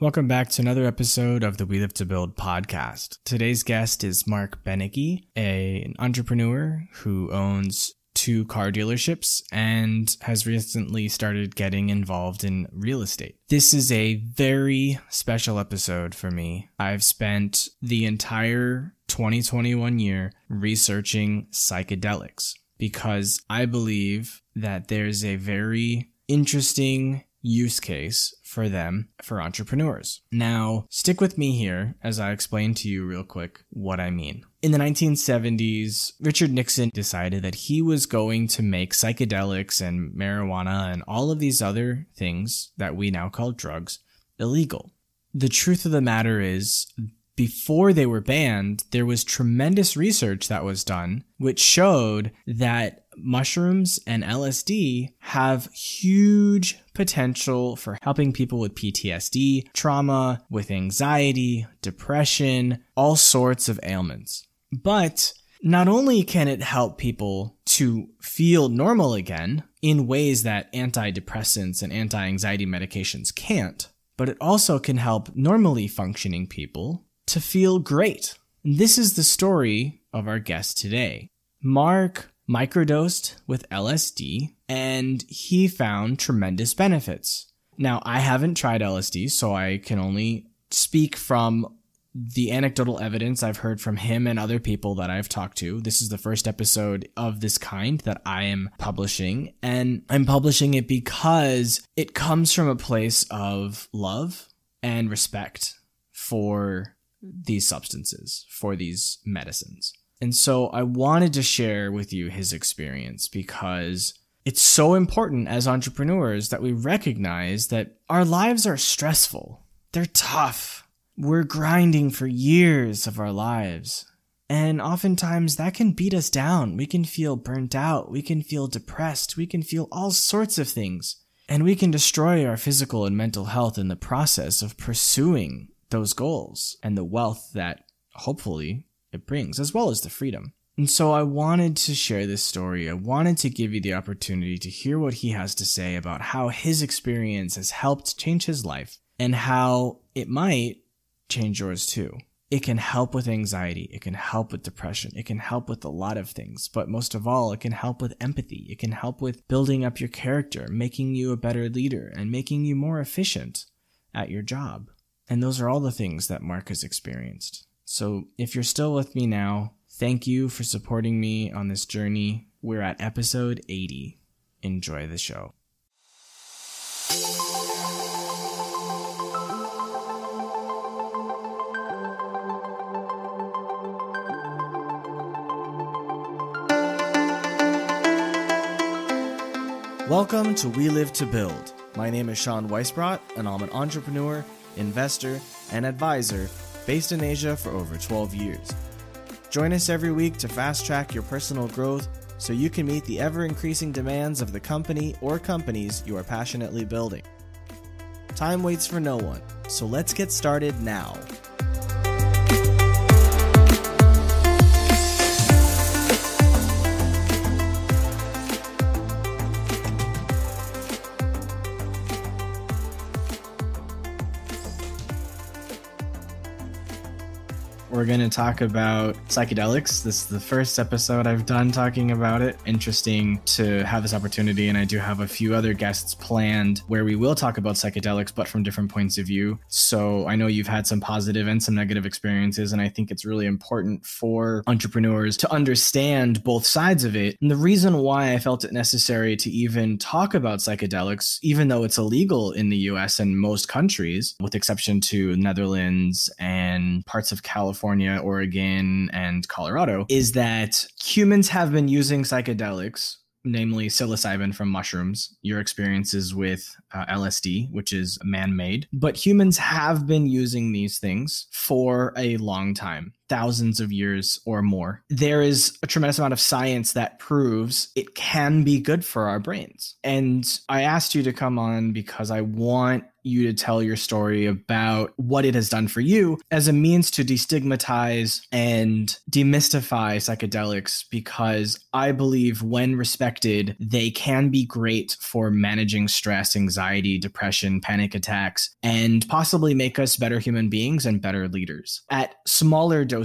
Welcome back to another episode of the We Live to Build podcast. Today's guest is Mark Beneke, a, an entrepreneur who owns two car dealerships and has recently started getting involved in real estate. This is a very special episode for me. I've spent the entire 2021 year researching psychedelics because I believe that there's a very interesting use case for them for entrepreneurs. Now, stick with me here as I explain to you real quick what I mean. In the 1970s, Richard Nixon decided that he was going to make psychedelics and marijuana and all of these other things that we now call drugs illegal. The truth of the matter is, before they were banned, there was tremendous research that was done, which showed that mushrooms and LSD have huge potential for helping people with PTSD, trauma, with anxiety, depression, all sorts of ailments. But not only can it help people to feel normal again in ways that antidepressants and anti anxiety medications can't, but it also can help normally functioning people to feel great. And this is the story of our guest today. Mark microdosed with LSD and he found tremendous benefits. Now, I haven't tried LSD, so I can only speak from the anecdotal evidence I've heard from him and other people that I've talked to. This is the first episode of this kind that I am publishing, and I'm publishing it because it comes from a place of love and respect for these substances, for these medicines. And so I wanted to share with you his experience because it's so important as entrepreneurs that we recognize that our lives are stressful. They're tough. We're grinding for years of our lives. And oftentimes that can beat us down. We can feel burnt out. We can feel depressed. We can feel all sorts of things. And we can destroy our physical and mental health in the process of pursuing those goals and the wealth that hopefully it brings, as well as the freedom. And so I wanted to share this story. I wanted to give you the opportunity to hear what he has to say about how his experience has helped change his life and how it might change yours too. It can help with anxiety. It can help with depression. It can help with a lot of things. But most of all, it can help with empathy. It can help with building up your character, making you a better leader, and making you more efficient at your job. And those are all the things that Mark has experienced. So if you're still with me now, thank you for supporting me on this journey. We're at episode 80. Enjoy the show. Welcome to We Live to Build. My name is Sean Weisbrot, and I'm an entrepreneur, investor, and advisor based in Asia for over 12 years. Join us every week to fast track your personal growth so you can meet the ever increasing demands of the company or companies you are passionately building. Time waits for no one, so let's get started now. We're going to talk about psychedelics. This is the first episode I've done talking about it. Interesting to have this opportunity, and I do have a few other guests planned where we will talk about psychedelics, but from different points of view. So I know you've had some positive and some negative experiences, and I think it's really important for entrepreneurs to understand both sides of it. And the reason why I felt it necessary to even talk about psychedelics, even though it's illegal in the US and most countries, with exception to Netherlands and parts of California California, Oregon, and Colorado is that humans have been using psychedelics, namely psilocybin from mushrooms, your experiences with uh, LSD, which is man made. But humans have been using these things for a long time. Thousands of years or more. There is a tremendous amount of science that proves it can be good for our brains. And I asked you to come on because I want you to tell your story about what it has done for you as a means to destigmatize and demystify psychedelics because I believe when respected, they can be great for managing stress, anxiety, depression, panic attacks, and possibly make us better human beings and better leaders. At smaller doses,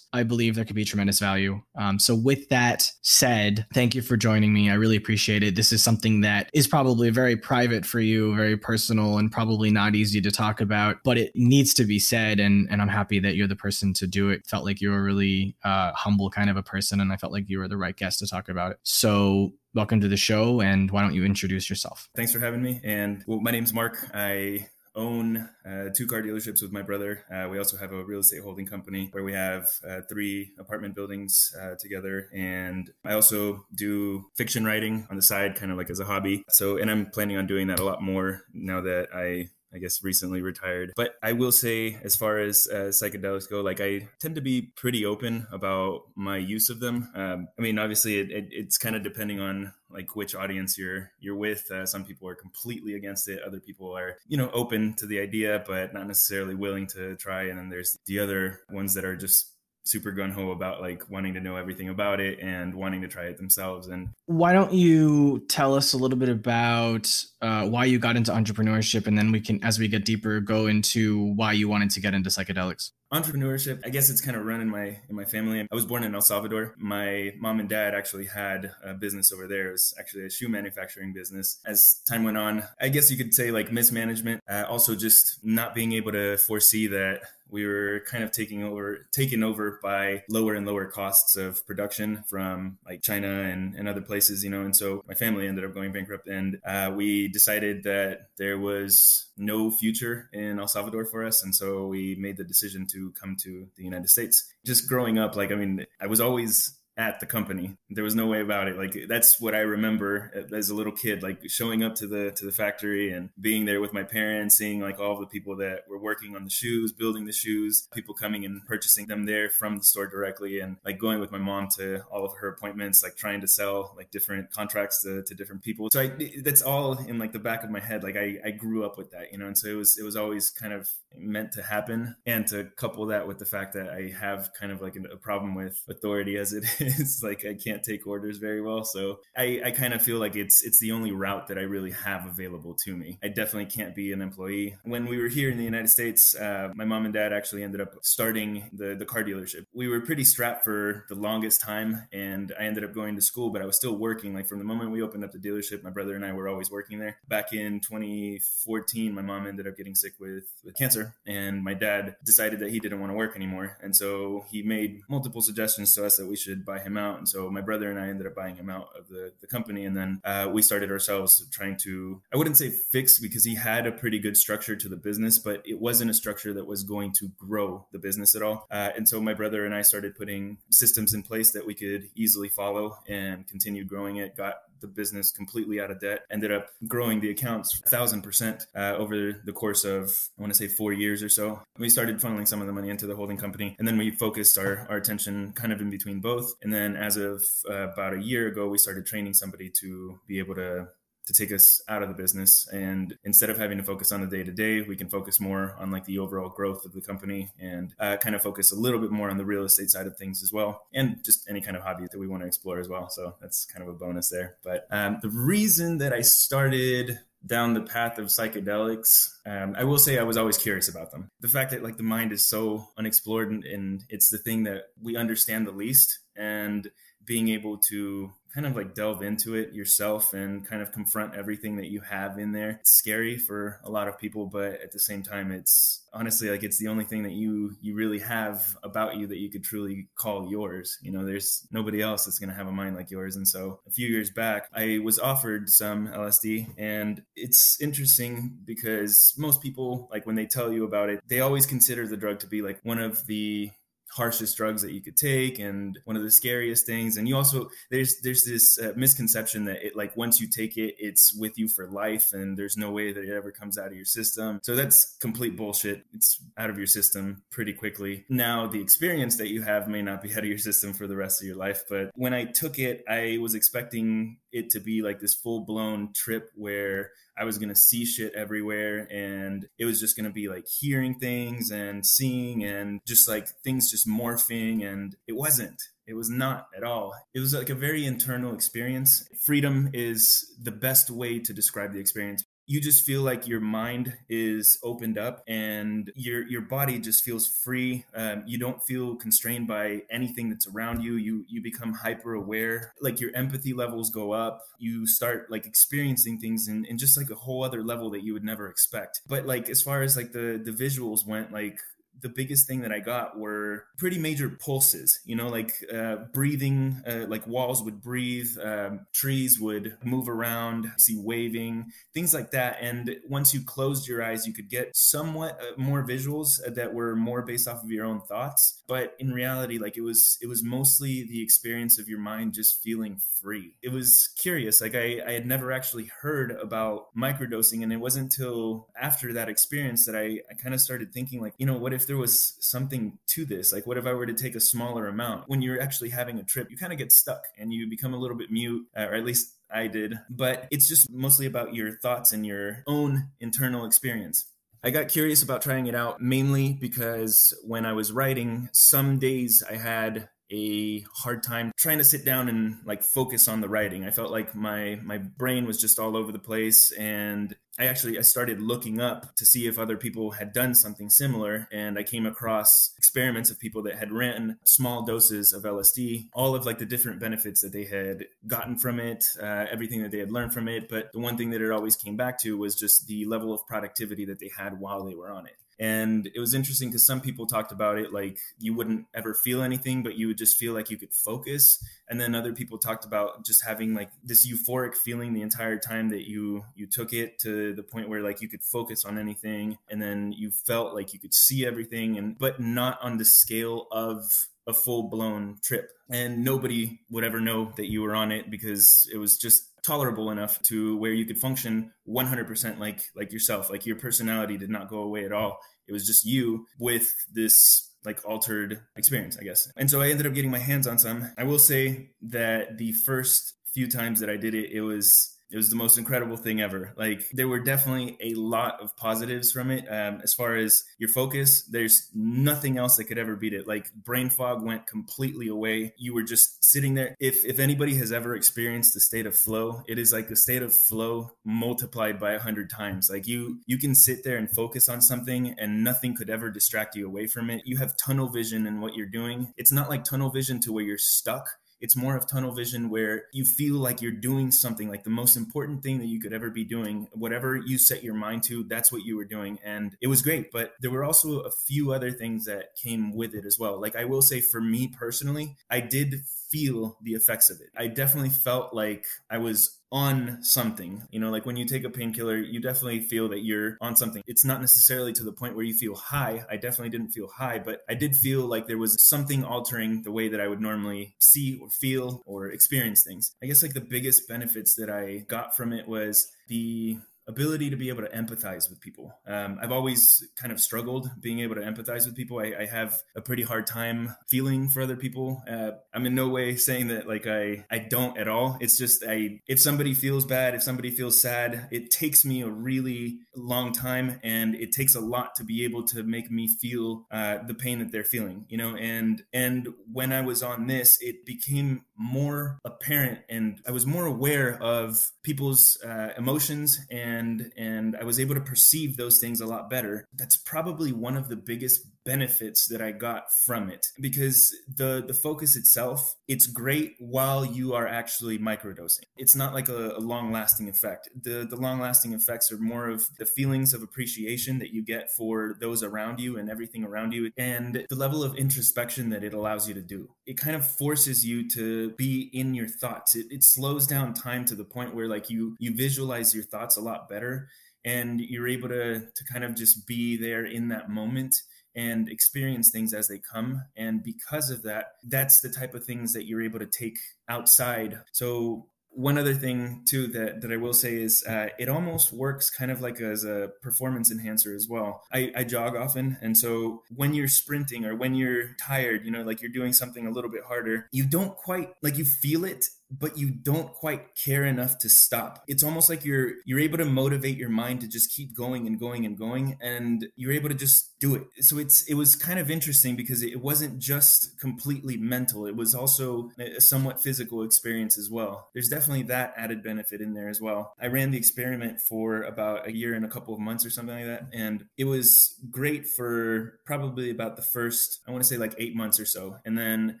I believe there could be tremendous value. Um, so, with that said, thank you for joining me. I really appreciate it. This is something that is probably very private for you, very personal, and probably not easy to talk about, but it needs to be said. And, and I'm happy that you're the person to do it. Felt like you were really uh, humble kind of a person, and I felt like you were the right guest to talk about it. So, welcome to the show, and why don't you introduce yourself? Thanks for having me. And well, my name's Mark. I own uh, two car dealerships with my brother. Uh, we also have a real estate holding company where we have uh, three apartment buildings uh, together. And I also do fiction writing on the side, kind of like as a hobby. So, and I'm planning on doing that a lot more now that I I guess recently retired. But I will say, as far as uh, psychedelics go, like I tend to be pretty open about my use of them. Um, I mean, obviously, it, it, it's kind of depending on like which audience you're you're with. Uh, some people are completely against it. Other people are, you know, open to the idea, but not necessarily willing to try. And then there's the other ones that are just super gun ho about like wanting to know everything about it and wanting to try it themselves. And why don't you tell us a little bit about uh, why you got into entrepreneurship, and then we can, as we get deeper, go into why you wanted to get into psychedelics? Entrepreneurship i guess it's kind of run in my in my family. I was born in el salvador. My mom and dad actually had a business over there. It was actually a shoe manufacturing business. As time went on i guess you could say like mismanagement uh, also just not being able to foresee that we were kind of taking over taken over by lower and lower costs of production from like china and, and other places you know and so my family ended up going bankrupt and uh, we decided that there was no future in el salvador for us and so we made the decision to to come to the United States. Just growing up, like, I mean, I was always at the company. There was no way about it. Like that's what I remember as a little kid, like showing up to the to the factory and being there with my parents, seeing like all the people that were working on the shoes, building the shoes, people coming and purchasing them there from the store directly, and like going with my mom to all of her appointments, like trying to sell like different contracts to, to different people. So I, that's all in like the back of my head. Like I, I grew up with that, you know, and so it was it was always kind of meant to happen, and to couple that with the fact that I have kind of like a problem with authority as it is like I can't take orders very well. So I, I kind of feel like it's it's the only route that I really have available to me. I definitely can't be an employee. When we were here in the United States, uh, my mom and dad actually ended up starting the the car dealership. We were pretty strapped for the longest time, and I ended up going to school, but I was still working. Like from the moment we opened up the dealership, my brother and I were always working there. Back in 2014, my mom ended up getting sick with, with cancer, and my dad decided that he didn't want to work anymore, and so he made multiple suggestions to us that we should buy him out. And so my brother and I ended up buying him out of the, the company. And then uh, we started ourselves trying to, I wouldn't say fix because he had a pretty good structure to the business, but it wasn't a structure that was going to grow the business at all. Uh, and so my brother and I started putting systems in place that we could easily follow and continue growing it, got the business completely out of debt, ended up growing the accounts a thousand percent uh, over the course of, I want to say four years or so. We started funneling some of the money into the holding company and then we focused our, our attention kind of in between both. And then as of uh, about a year ago, we started training somebody to be able to to take us out of the business. And instead of having to focus on the day to day, we can focus more on like the overall growth of the company and uh, kind of focus a little bit more on the real estate side of things as well, and just any kind of hobby that we want to explore as well. So that's kind of a bonus there. But um, the reason that I started down the path of psychedelics um, i will say i was always curious about them the fact that like the mind is so unexplored and, and it's the thing that we understand the least and being able to kind of like delve into it yourself and kind of confront everything that you have in there. It's scary for a lot of people, but at the same time, it's honestly like it's the only thing that you you really have about you that you could truly call yours. You know, there's nobody else that's going to have a mind like yours. And so, a few years back, I was offered some LSD, and it's interesting because most people like when they tell you about it, they always consider the drug to be like one of the harshest drugs that you could take and one of the scariest things. And you also there's there's this uh, misconception that it like once you take it it's with you for life and there's no way that it ever comes out of your system. So that's complete bullshit. It's out of your system pretty quickly. Now the experience that you have may not be out of your system for the rest of your life but when i took it i was expecting it to be like this full blown trip where I was going to see shit everywhere and it was just going to be like hearing things and seeing and just like things just morphing and it wasn't. It was not at all. It was like a very internal experience. Freedom is the best way to describe the experience you just feel like your mind is opened up and your your body just feels free. Um, you don't feel constrained by anything that's around you. You you become hyper aware. Like your empathy levels go up. You start like experiencing things in, in just like a whole other level that you would never expect. But like as far as like the the visuals went like the biggest thing that I got were pretty major pulses, you know, like uh, breathing, uh, like walls would breathe, um, trees would move around, see waving, things like that. And once you closed your eyes, you could get somewhat uh, more visuals that were more based off of your own thoughts. But in reality, like it was, it was mostly the experience of your mind just feeling free. It was curious. Like I, I had never actually heard about microdosing. And it wasn't until after that experience that I, I kind of started thinking like, you know, what if there was something to this. Like, what if I were to take a smaller amount? When you're actually having a trip, you kind of get stuck and you become a little bit mute, uh, or at least I did. But it's just mostly about your thoughts and your own internal experience. I got curious about trying it out mainly because when I was writing, some days I had a hard time trying to sit down and like focus on the writing. I felt like my my brain was just all over the place and I actually I started looking up to see if other people had done something similar and I came across experiments of people that had ran small doses of LSD, all of like the different benefits that they had gotten from it, uh, everything that they had learned from it, but the one thing that it always came back to was just the level of productivity that they had while they were on it. And it was interesting because some people talked about it like you wouldn't ever feel anything, but you would just feel like you could focus. And then other people talked about just having like this euphoric feeling the entire time that you you took it to the point where like you could focus on anything and then you felt like you could see everything and but not on the scale of a full blown trip. And nobody would ever know that you were on it because it was just tolerable enough to where you could function 100% like like yourself like your personality did not go away at all. It was just you with this like altered experience i guess. And so i ended up getting my hands on some. I will say that the first few times that i did it it was it was the most incredible thing ever. Like there were definitely a lot of positives from it. Um, as far as your focus, there's nothing else that could ever beat it. Like brain fog went completely away. You were just sitting there. If if anybody has ever experienced the state of flow, it is like the state of flow multiplied by a hundred times. Like you you can sit there and focus on something, and nothing could ever distract you away from it. You have tunnel vision in what you're doing. It's not like tunnel vision to where you're stuck it's more of tunnel vision where you feel like you're doing something like the most important thing that you could ever be doing. Whatever you set your mind to, that's what you were doing. And it was great. But there were also a few other things that came with it as well. Like I will say for me personally, I did feel the effects of it. I definitely felt like I was on something. You know, like when you take a painkiller, you definitely feel that you're on something. It's not necessarily to the point where you feel high. I definitely didn't feel high, but I did feel like there was something altering the way that I would normally see or feel or experience things. I guess like the biggest benefits that I got from it was the ability to be able to empathize with people. Um, I've always kind of struggled being able to empathize with people. I, I have a pretty hard time feeling for other people. Uh, I'm in no way saying that like I I don't at all. It's just I if somebody feels bad, if somebody feels sad, it takes me a really long time, and it takes a lot to be able to make me feel uh, the pain that they're feeling. You know, and and when I was on this, it became more apparent, and I was more aware of people's uh, emotions and and and I was able to perceive those things a lot better. That's probably one of the biggest benefits that I got from it because the the focus itself it's great while you are actually microdosing. It's not like a, a long lasting effect. The the long lasting effects are more of the feelings of appreciation that you get for those around you and everything around you and the level of introspection that it allows you to do. It kind of forces you to be in your thoughts. It, it slows down time to the point where like you you visualize your thoughts a lot better and you're able to to kind of just be there in that moment and experience things as they come. And because of that, that's the type of things that you're able to take outside. So one other thing too that, that I will say is uh, it almost works kind of like as a performance enhancer as well. I, I jog often, and so when you're sprinting or when you're tired, you know, like you're doing something a little bit harder, you don't quite like you feel it but you don't quite care enough to stop. It's almost like you're you're able to motivate your mind to just keep going and going and going and you're able to just do it. So it's it was kind of interesting because it wasn't just completely mental. It was also a somewhat physical experience as well. There's definitely that added benefit in there as well. I ran the experiment for about a year and a couple of months or something like that and it was great for probably about the first I want to say like 8 months or so. And then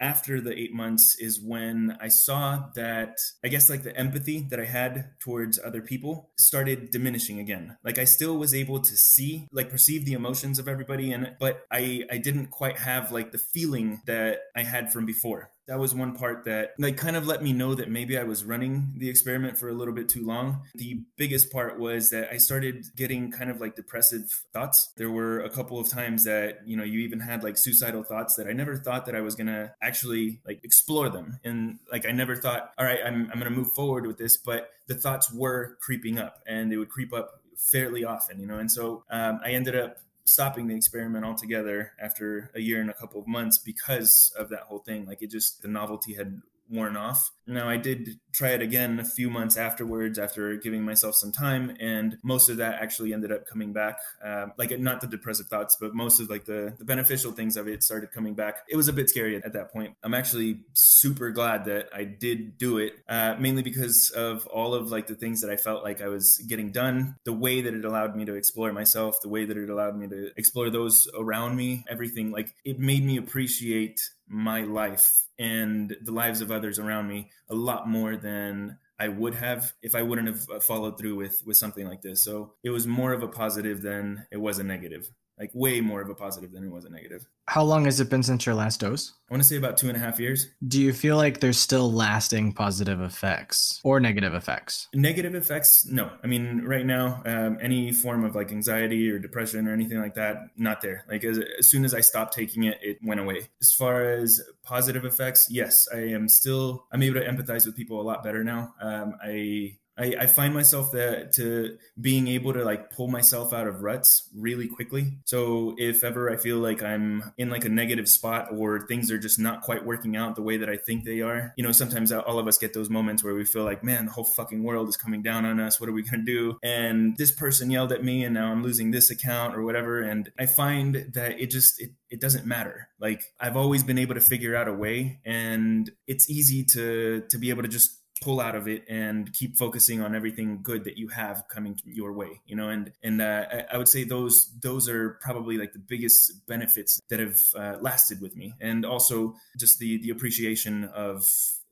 after the eight months is when I saw that I guess like the empathy that I had towards other people started diminishing again. Like I still was able to see, like perceive the emotions of everybody and but I I didn't quite have like the feeling that I had from before that was one part that like kind of let me know that maybe I was running the experiment for a little bit too long. The biggest part was that I started getting kind of like depressive thoughts. There were a couple of times that, you know, you even had like suicidal thoughts that I never thought that I was going to actually like explore them. And like I never thought, all right, I'm I'm going to move forward with this, but the thoughts were creeping up and they would creep up fairly often, you know. And so um, I ended up stopping the experiment altogether after a year and a couple of months because of that whole thing. Like it just, the novelty had worn off. Now, I did try it again a few months afterwards after giving myself some time, and most of that actually ended up coming back. Um, like, not the depressive thoughts, but most of like the, the beneficial things of it started coming back. It was a bit scary at, that point. I'm actually super glad that I did do it, uh, mainly because of all of like the things that I felt like I was getting done, the way that it allowed me to explore myself, the way that it allowed me to explore those around me, everything. Like, it made me appreciate my life and the lives of others around me a lot more than I would have if I wouldn't have uh, followed through with with something like this. So it was more of a positive than it was a negative like way more of a positive than it was a negative. How long has it been since your last dose? I want to say about two and a half years. Do you feel like there's still lasting positive effects or negative effects? Negative effects? No. I mean, right now, um, any form of like anxiety or depression or anything like that, not there. Like as, as soon as I stopped taking it, it went away. As far as positive effects, yes, I am still, I'm able to empathize with people a lot better now. Um, I I, I find myself that to being able to like pull myself out of ruts really quickly. So if ever I feel like I'm in like a negative spot or things are just not quite working out the way that I think they are, you know, sometimes all of us get those moments where we feel like, man, the whole fucking world is coming down on us. What are we going to do? And this person yelled at me and now I'm losing this account or whatever. And I find that it just, it, it doesn't matter. Like I've always been able to figure out a way and it's easy to, to be able to just pull out of it and keep focusing on everything good that you have coming your way you know? And and uh, i would say those those are probably like the biggest benefits that have uh, lasted with me. And also just the the appreciation of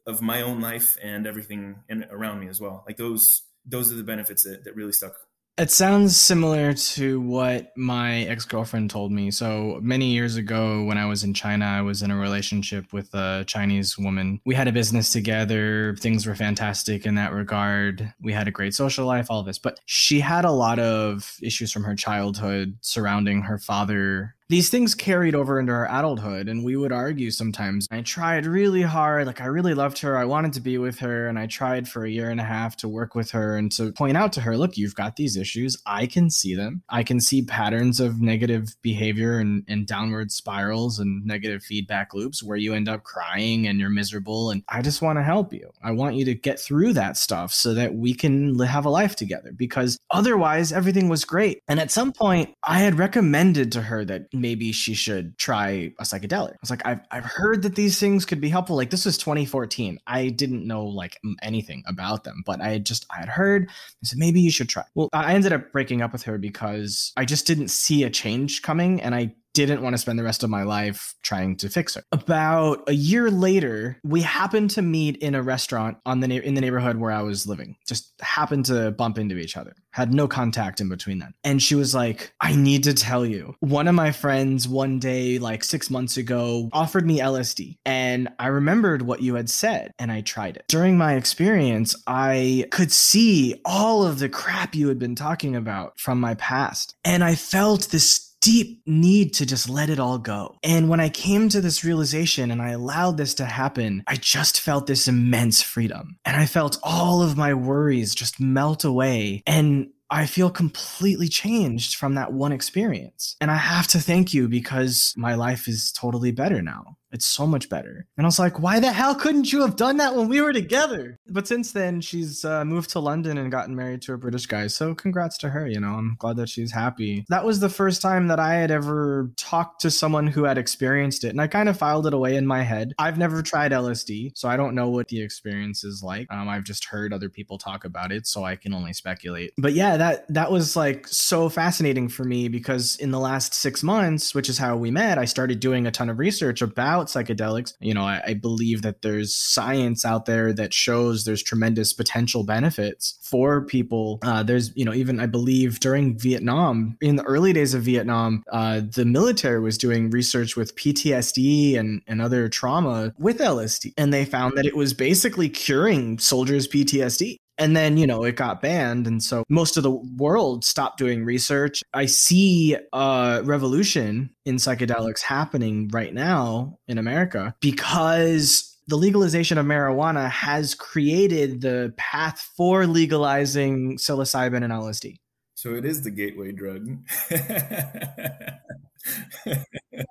of my own life and everything in, around me as well. Like those those are the benefits that, that really stuck it sounds similar to what my ex girlfriend told me. So many years ago, when I was in China, I was in a relationship with a Chinese woman. We had a business together. Things were fantastic in that regard. We had a great social life, all this. But she had a lot of issues from her childhood surrounding her father these things carried over into our adulthood and we would argue sometimes. I tried really hard like i really loved her i wanted to be with her and i tried for a year and a half to work with her and to point out to her look you've got these issues i can see them. I can see patterns of negative behavior and, and downward spirals and negative feedback loops where you end up crying and you're miserable and i just want to help you. I want you to get through that stuff so that we can have a life together because otherwise everything was great. And at some point i had recommended to her that maybe she should try a psychedelic. I was like, I've, I've heard that these things could be helpful. Like this was 2014. I didn't know like anything about them, but I had just, I had heard, I said, maybe you should try. Well, I ended up breaking up with her because I just didn't see a change coming and I didn't want to spend the rest of my life trying to fix her. About a year later, we happened to meet in a restaurant on the in the neighborhood where I was living. Just happened to bump into each other. Had no contact in between then. And she was like, "I need to tell you. One of my friends one day like 6 months ago offered me LSD, and I remembered what you had said and I tried it. During my experience, I could see all of the crap you had been talking about from my past, and I felt this deep need to just let it all go. And when I came to this realization and I allowed this to happen, I just felt this immense freedom. And I felt all of my worries just melt away. And I feel completely changed from that one experience. And I have to thank you because my life is totally better now. It's so much better. And I was like, why the hell couldn't you have done that when we were together? But since then, she's uh, moved to London and gotten married to a British guy. So congrats to her. You know, I'm glad that she's happy. That was the first time that I had ever talked to someone who had experienced it. And I kind of filed it away in my head. I've never tried LSD, so I don't know what the experience is like. Um, I've just heard other people talk about it, so I can only speculate. But yeah, that that was like so fascinating for me because in the last six months, which is how we met, I started doing a ton of research about about psychedelics. You know, I, I believe that there's science out there that shows there's tremendous potential benefits for people. Uh, there's, you know, even I believe during Vietnam, in the early days of Vietnam, uh, the military was doing research with PTSD and, and other trauma with LSD. And they found that it was basically curing soldiers' PTSD and then you know it got banned and so most of the world stopped doing research i see a revolution in psychedelics happening right now in america because the legalization of marijuana has created the path for legalizing psilocybin and lsd so it is the gateway drug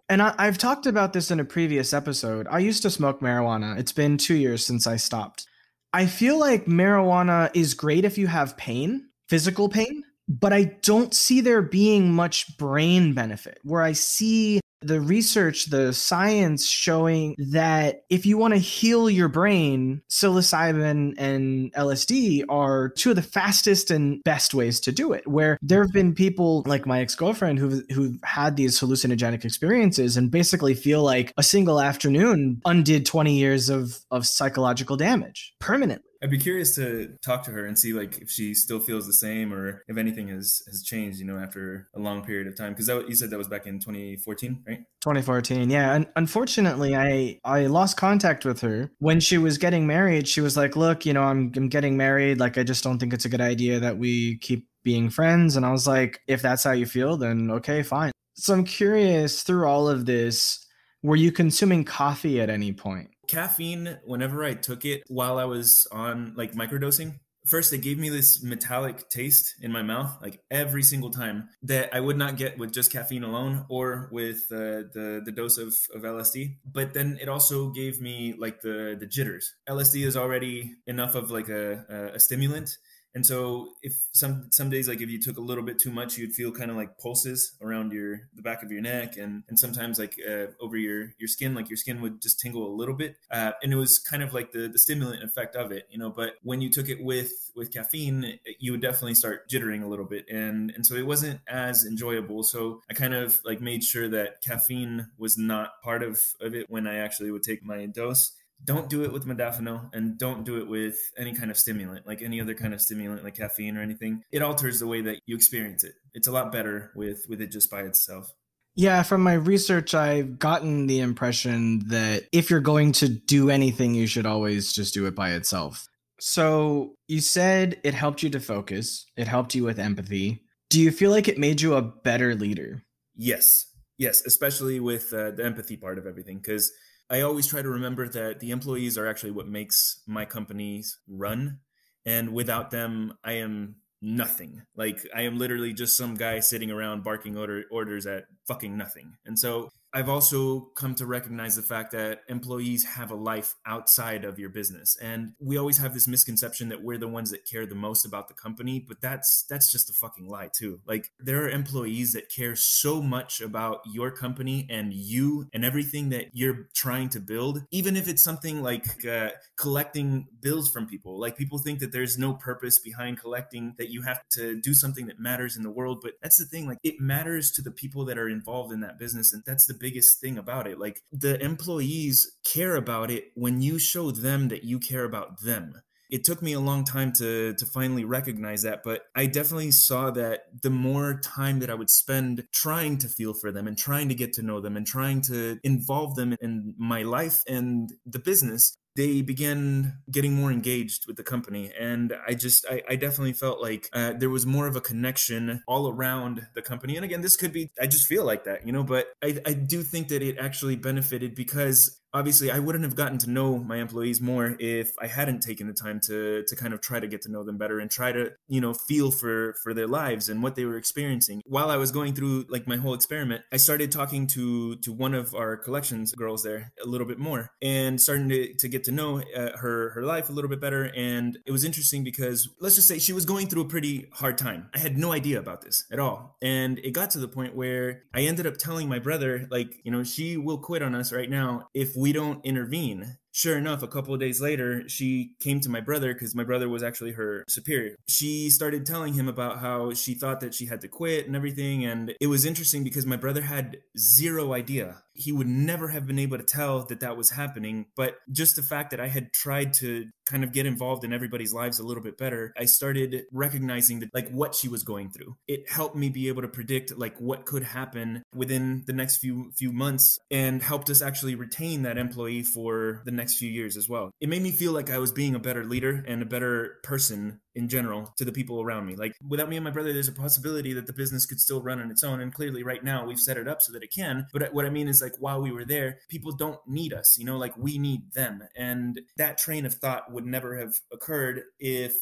and I, have talked about this in a previous episode. I used to smoke marijuana. It's been two years since I stopped. I feel like marijuana is great if you have pain, physical pain, but I don't see there being much brain benefit. Where I see the research, the science showing that if you want to heal your brain, psilocybin and LSD are two of the fastest and best ways to do it. Where there have been people like my ex girlfriend who who've had these hallucinogenic experiences and basically feel like a single afternoon undid 20 years of, of psychological damage permanently. I'd be curious to talk to her and see like if she still feels the same or if anything has has changed, you know, after a long period of time. Because that you said that was back in 2014, right? 2014, yeah. And unfortunately, I I lost contact with her when she was getting married. She was like, "Look, you know, I'm I'm getting married. Like, I just don't think it's a good idea that we keep being friends." And I was like, "If that's how you feel, then okay, fine." So I'm curious through all of this, were you consuming coffee at any point? Caffeine whenever i took it while i was on like microdosing. First it gave me this metallic taste in my mouth like every single time that i would not get with just caffeine alone or with uh, the the dose of, of lsd but then it also gave me like the the jitters. Lsd is already enough of like a, a stimulant and so if some some days like if you took a little bit too much, you'd feel kind of like pulses around your the back of your neck, and and sometimes like uh, over your your skin, like your skin would just tingle a little bit. Uh, and it was kind of like the the stimulant effect of it, you know. But when you took it with with caffeine, you would definitely start jittering a little bit, and and so it wasn't as enjoyable. So I kind of like made sure that caffeine was not part of of it when I actually would take my dose don't do it with modafinil and don't do it with any kind of stimulant like any other kind of stimulant like caffeine or anything it alters the way that you experience it it's a lot better with with it just by itself yeah, from my research, I've gotten the impression that if you're going to do anything, you should always just do it by itself. So you said it helped you to focus, it helped you with empathy. Do you feel like it made you a better leader? Yes. Yes, especially with uh, the empathy part of everything. Because I always try to remember that the employees are actually what makes my companies run. And without them, I am nothing. Like I am literally just some guy sitting around barking order, orders at fucking nothing. And so I've also come to recognize the fact that employees have a life outside of your business. And we always have this misconception that we're the ones that care the most about the company, but that's that's just a fucking lie too. Like there are employees that care so much about your company and you and everything that you're trying to build, even if it's something like uh, collecting bills from people. Like people think that there's no purpose behind collecting that you have to do something that matters in the world, but that's the thing like it matters to the people that are involved in that business and that's the biggest thing about it. Like the employees care about it when you show them that you care about them. It took me a long time to to finally recognize that, but I definitely saw that the more time that I would spend trying to feel for them and trying to get to know them and trying to involve them in my life and the business, they began getting more engaged with the company. And I just, I, I definitely felt like uh, there was more of a connection all around the company. And again, this could be, I just feel like that, you know, but I, I do think that it actually benefited because obviously I wouldn't have gotten to know my employees more if I hadn't taken the time to to kind of try to get to know them better and try to you know feel for for their lives and what they were experiencing. While I was going through like my whole experiment, I started talking to to one of our collections girls there a little bit more and starting to, to get to know uh, her her life a little bit better. And it was interesting because let's just say she was going through a pretty hard time. I had no idea about this at all, and it got to the point where I ended up telling my brother like you know she will quit on us right now if we don't intervene sure enough, a couple of days later, she came to my brother because my brother was actually her superior. She started telling him about how she thought that she had to quit and everything. And it was interesting because my brother had zero idea. He would never have been able to tell that that was happening. But just the fact that I had tried to kind of get involved in everybody's lives a little bit better, I started recognizing that like what she was going through. It helped me be able to predict like what could happen within the next few few months and helped us actually retain that employee for the next next few years as well. It made me feel like I was being a better leader and a better person in general to the people around me. Like without me and my brother, there's a possibility that the business could still run on its own. And clearly, right now, we've set it up so that it can. But what I mean is, like, while we were there, people don't need us, you know, like we need them. And that train of thought would never have occurred if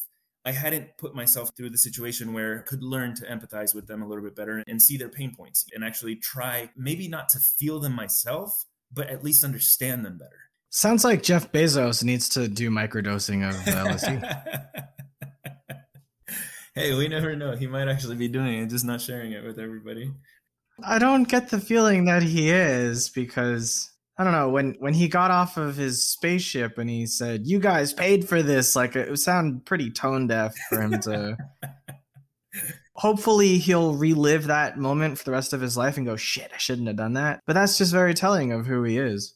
I hadn't put myself through the situation where I could learn to empathize with them a little bit better and see their pain points and actually try maybe not to feel them myself, but at least understand them better. Sounds like Jeff Bezos needs to do microdosing of LSD. hey, we never know. He might actually be doing it, just not sharing it with everybody. I don't get the feeling that he is because I don't know when when he got off of his spaceship and he said, "You guys paid for this." Like it would sound pretty tone deaf for him to. Hopefully, he'll relive that moment for the rest of his life and go, "Shit, I shouldn't have done that." But that's just very telling of who he is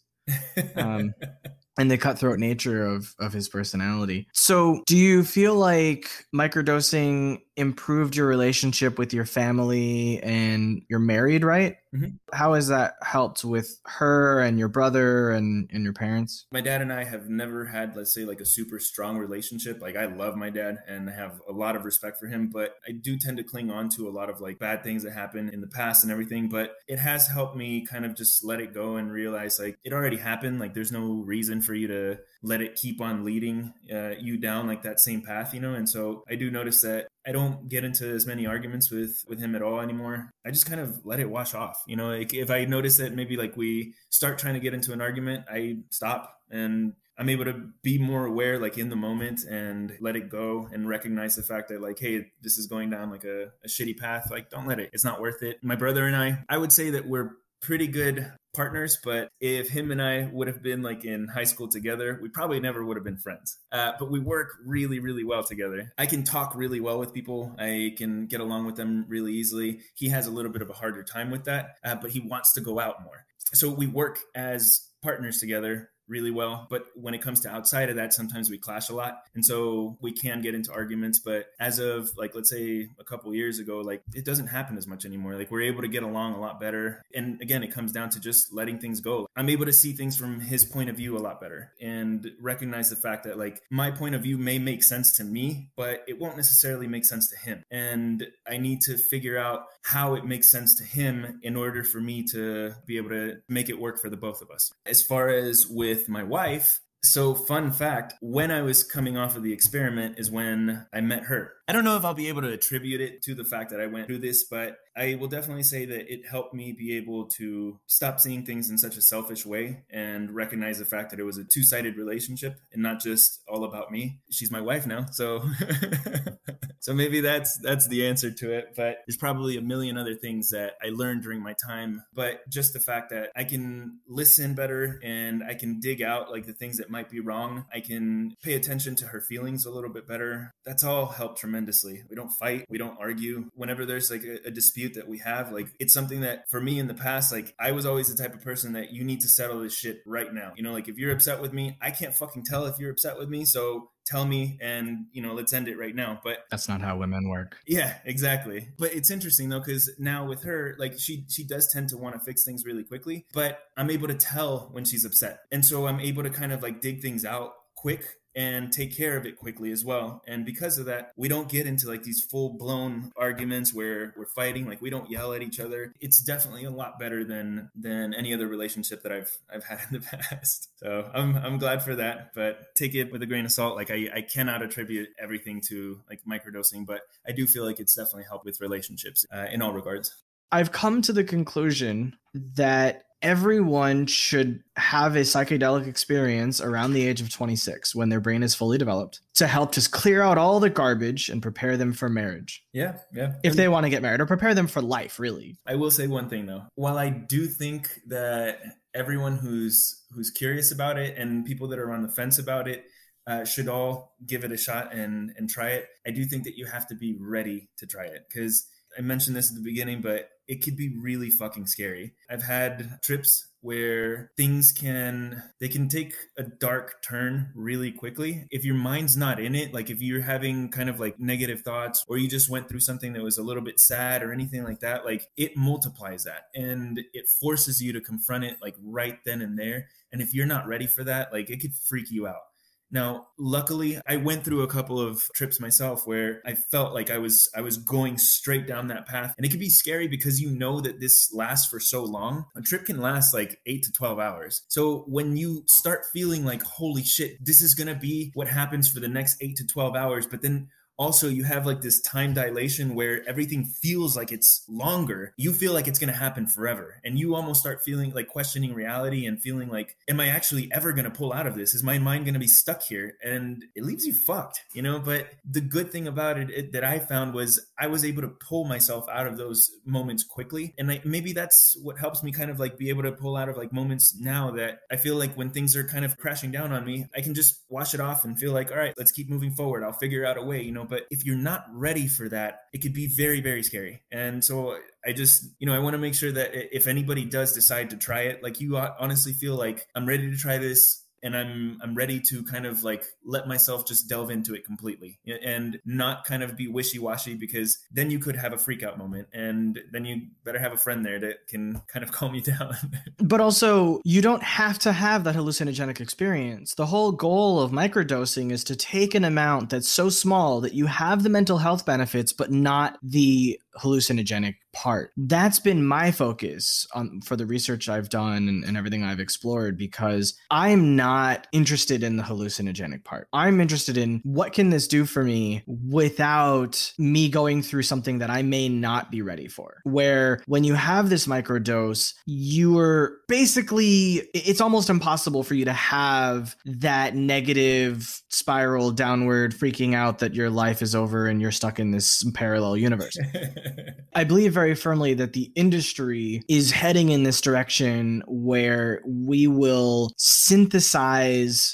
um, and the cutthroat nature of of his personality. So, do you feel like microdosing improved your relationship with your family and you're married, right? Mm-hmm. How has that helped with her and your brother and, and your parents? My dad and I have never had, let's say, like a super strong relationship. Like, I love my dad and I have a lot of respect for him, but I do tend to cling on to a lot of like bad things that happened in the past and everything. But it has helped me kind of just let it go and realize like it already happened. Like, there's no reason for you to let it keep on leading uh, you down like that same path, you know? And so I do notice that I don't get into as many arguments with with him at all anymore. I just kind of let it wash off. You know, like if I notice that maybe like we start trying to get into an argument, I stop and I'm able to be more aware like in the moment and let it go and recognize the fact that like hey this is going down like a, a shitty path like don't let it it's not worth it my brother and I I would say that we're pretty good partners, but if him and I would have been like in high school together, we probably never would have been friends. Uh, but we work really, really well together. I can talk really well with people. I can get along with them really easily. He has a little bit of a harder time with that, uh, but he wants to go out more. So we work as partners together really well. But when it comes to outside of that, sometimes we clash a lot. And so we can get into arguments. But as of like, let's say a couple years ago, like it doesn't happen as much anymore. Like we're able to get along a lot better. And again, it comes down to just letting things go. I'm able to see things from his point of view a lot better and recognize the fact that like my point of view may make sense to me, but it won't necessarily make sense to him. And I need to figure out how it makes sense to him in order for me to be able to make it work for the both of us. As far as with with my wife. So, fun fact when I was coming off of the experiment is when I met her. I don't know if I'll be able to attribute it to the fact that I went through this, but I will definitely say that it helped me be able to stop seeing things in such a selfish way and recognize the fact that it was a two sided relationship and not just all about me. She's my wife now, so so maybe that's that's the answer to it. But there's probably a million other things that I learned during my time. But just the fact that I can listen better and I can dig out like the things that might be wrong. I can pay attention to her feelings a little bit better. That's all helped tremendously. We don't fight, we don't argue. Whenever there's like a, a dispute dispute that we have. Like it's something that for me in the past, like I was always the type of person that you need to settle this shit right now. You know, like if you're upset with me, I can't fucking tell if you're upset with me. So tell me and you know let's end it right now but that's not how women work yeah exactly but it's interesting though because now with her like she she does tend to want to fix things really quickly but i'm able to tell when she's upset and so i'm able to kind of like dig things out quick and take care of it quickly as well. And because of that, we don't get into like these full blown arguments where we're fighting, like we don't yell at each other. It's definitely a lot better than than any other relationship that I've I've had in the past. So I'm I'm glad for that, but take it with a grain of salt. Like I, I cannot attribute everything to like microdosing, but I do feel like it's definitely helped with relationships uh, in all regards. I've come to the conclusion that everyone should have a psychedelic experience around the age of 26 when their brain is fully developed to help just clear out all the garbage and prepare them for marriage. Yeah, yeah. If they want to get married or prepare them for life, really. I will say one thing though. While I do think that everyone who's who's curious about it and people that are on the fence about it uh, should all give it a shot and and try it. I do think that you have to be ready to try it because I mentioned this at the beginning, but it could be really fucking scary. I've had trips where things can they can take a dark turn really quickly. If your mind's not in it like if you're having kind of like negative thoughts or you just went through something that was a little bit sad or anything like that like it multiplies that and it forces you to confront it like right then and there. And if you're not ready for that like it could freak you out now, luckily, I went through a couple of trips myself where I felt like I was I was going straight down that path. And it can be scary because you know that this lasts for so long. A trip can last like 8 to 12 hours. So when you start feeling like holy shit, this is going to be what happens for the next 8 to 12 hours, but then also you have like this time dilation where everything feels like it's longer. You feel like it's going to happen forever and you almost start feeling like questioning reality and feeling like am i actually ever going to pull out of this? Is my mind going to be stuck here? And it leaves you fucked you know? But the good thing about it, it that i found was i was able to pull myself out of those moments quickly. And I, maybe that's what helps me kind of like be able to pull out of like moments now that i feel like when things are kind of crashing down on me i can just wash it off and feel like all right let's keep moving forward. I'll figure out a way you know but if you're not ready for that, it could be very, very scary. And so I just, you know, I want to make sure that if anybody does decide to try it, like you honestly feel like I'm ready to try this and I'm I'm ready to kind of like let myself just delve into it completely and not kind of be wishy-washy because then you could have a freak out moment and then you better have a friend there that can kind of calm you down. but also you don't have to have that hallucinogenic experience. The whole goal of microdosing is to take an amount that's so small that you have the mental health benefits but not the hallucinogenic part. That's been my focus on for the research I've done and, and, everything I've explored because I'm not interested in the hallucinogenic part. I'm interested in what can this do for me without me going through something that I may not be ready for. Where when you have this microdose, you're basically it's almost impossible for you to have that negative spiral downward freaking out that your life is over and you're stuck in this parallel universe. I believe very firmly that the industry is heading in this direction where we will synthesize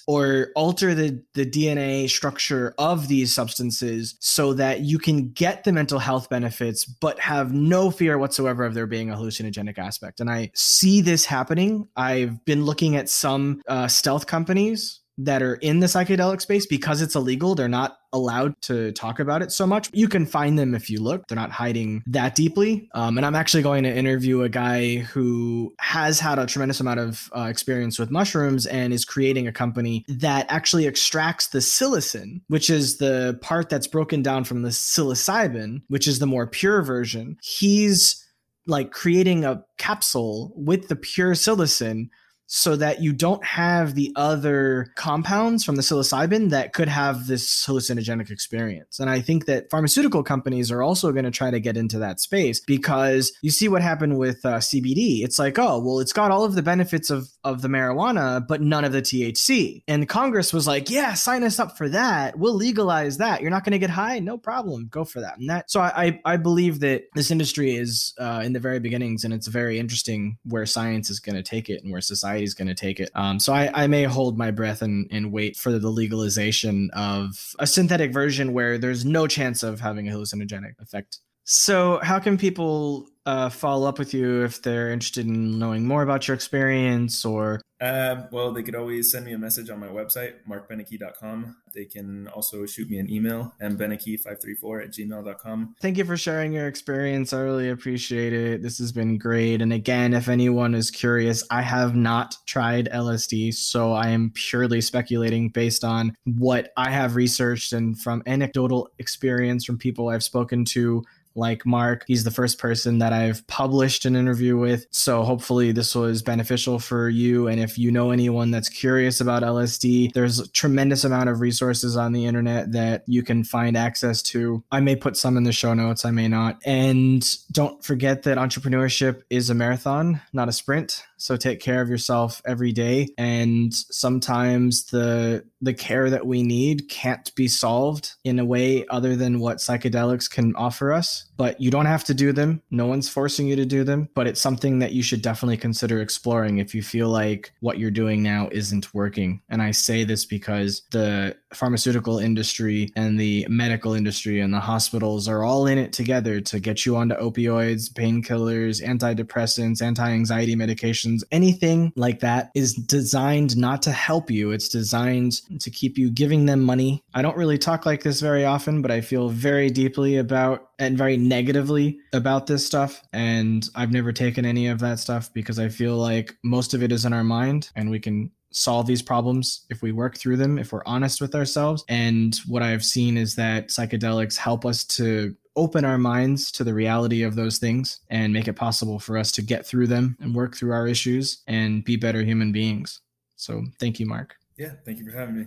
or alter the, the DNA structure of these substances so that you can get the mental health benefits, but have no fear whatsoever of there being a hallucinogenic aspect. And I see this happening. I've been looking at some uh, stealth companies that are in the psychedelic space because it's illegal. They're not allowed to talk about it so much. You can find them if you look. They're not hiding that deeply. Um, and I'm actually going to interview a guy who has had a tremendous amount of uh, experience with mushrooms and is creating a company that actually extracts the psilocin, which is the part that's broken down from the psilocybin, which is the more pure version. He's like creating a capsule with the pure psilocin so that you don't have the other compounds from the psilocybin that could have this hallucinogenic experience. And I think that pharmaceutical companies are also going to try to get into that space because you see what happened with uh, CBD. It's like, oh, well, it's got all of the benefits of, of the marijuana, but none of the THC. And Congress was like, yeah, sign us up for that. We'll legalize that. You're not going to get high? No problem. Go for that. And that, so I, I believe that this industry is uh, in the very beginnings and it's very interesting where science is going to take it and where society is going to take it. Um, so I, I, may hold my breath and, and wait for the legalization of a synthetic version where there's no chance of having a hallucinogenic effect So, how can people uh, follow up with you if they're interested in knowing more about your experience or? Uh, well, they could always send me a message on my website, markbeneke.com. They can also shoot me an email, mbeneke534 at gmail.com. Thank you for sharing your experience. I really appreciate it. This has been great. And again, if anyone is curious, I have not tried LSD, so I am purely speculating based on what I have researched and from anecdotal experience from people I've spoken to like Mark. He's the first person that I've published an interview with. So hopefully this was beneficial for you. And if you know anyone that's curious about LSD, there's a tremendous amount of resources on the internet that you can find access to. I may put some in the show notes, I may not. And don't forget that entrepreneurship is a marathon, not a sprint. So take care of yourself every day. And sometimes the the care that we need can't be solved in a way other than what psychedelics can offer us. But you don't have to do them. No one's forcing you to do them. But it's something that you should definitely consider exploring if you feel like what you're doing now isn't working. And I say this because the pharmaceutical industry and the medical industry and the hospitals are all in it together to get you onto opioids, painkillers, antidepressants, anti anxiety medications anything like that is designed not to help you. It's designed to keep you giving them money. I don't really talk like this very often, but I feel very deeply about and very negatively about this stuff. And I've never taken any of that stuff because I feel like most of it is in our mind and we can solve these problems if we work through them, if we're honest with ourselves. And what I've seen is that psychedelics help us to open our minds to the reality of those things and make it possible for us to get through them and work through our issues and be better human beings. So thank you, Mark. Yeah, thank you for having me.